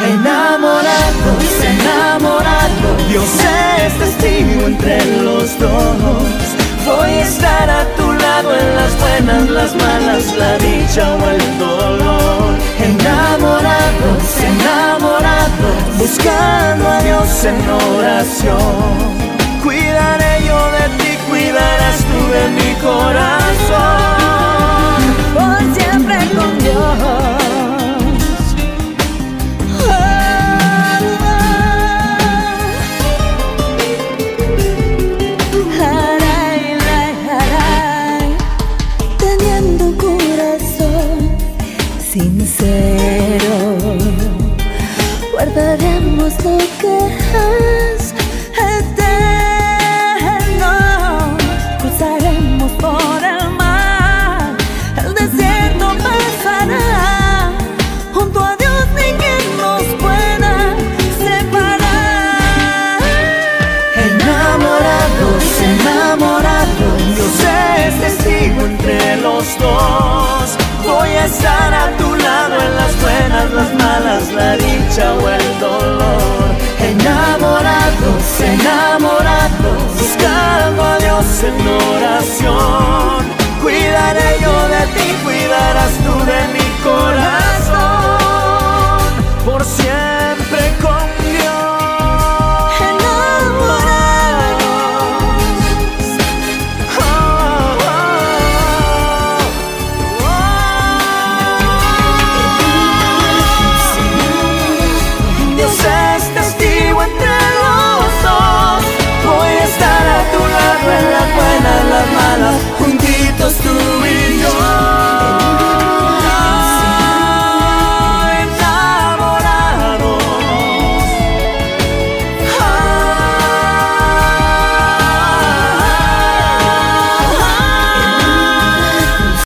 Enamorados, enamorados, Dios es testigo entre los dos. Voy a estar a tu lado en las buenas, las malas, la dicha o el dolor. Enamorados, enamorados, buscando a Dios en oración. sincero. Guardaremos lo que es eterno. Cruzaremos por el mar, el desierto pasará. Junto a Dios ninguém nos pueda separar. Enamorados, enamorados, Dios es testigo entre los dos. Voy a estar a tu lado en las buenas, las malas, la dicha o el dolor. Enamorados, enamorados, buscando a Dios en